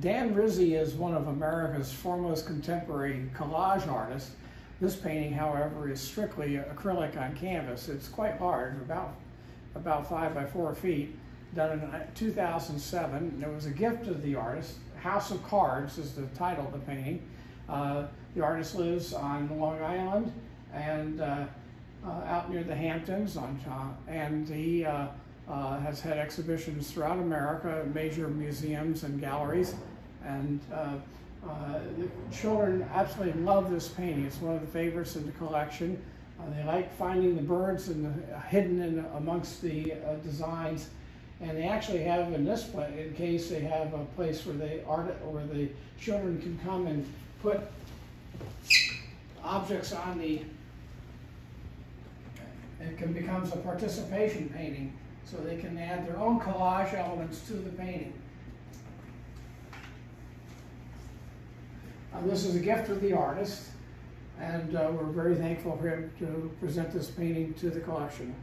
Dan Rizzie is one of America's foremost contemporary collage artists. This painting, however, is strictly acrylic on canvas. It's quite large, about, about five by four feet, done in 2007. It was a gift of the artist. House of Cards is the title of the painting. Uh, the artist lives on Long Island and uh, uh, out near the Hamptons, on, uh, and he uh, uh, has had exhibitions throughout America, major museums and galleries, and uh, uh, the children absolutely love this painting. It's one of the favorites in the collection. Uh, they like finding the birds and the, hidden in, amongst the uh, designs, and they actually have in this place, in case they have a place where they art where the children can come and put objects on the. It can becomes a participation painting, so they can add their own collage elements to the painting. This is a gift of the artist, and uh, we're very thankful for him to present this painting to the collection.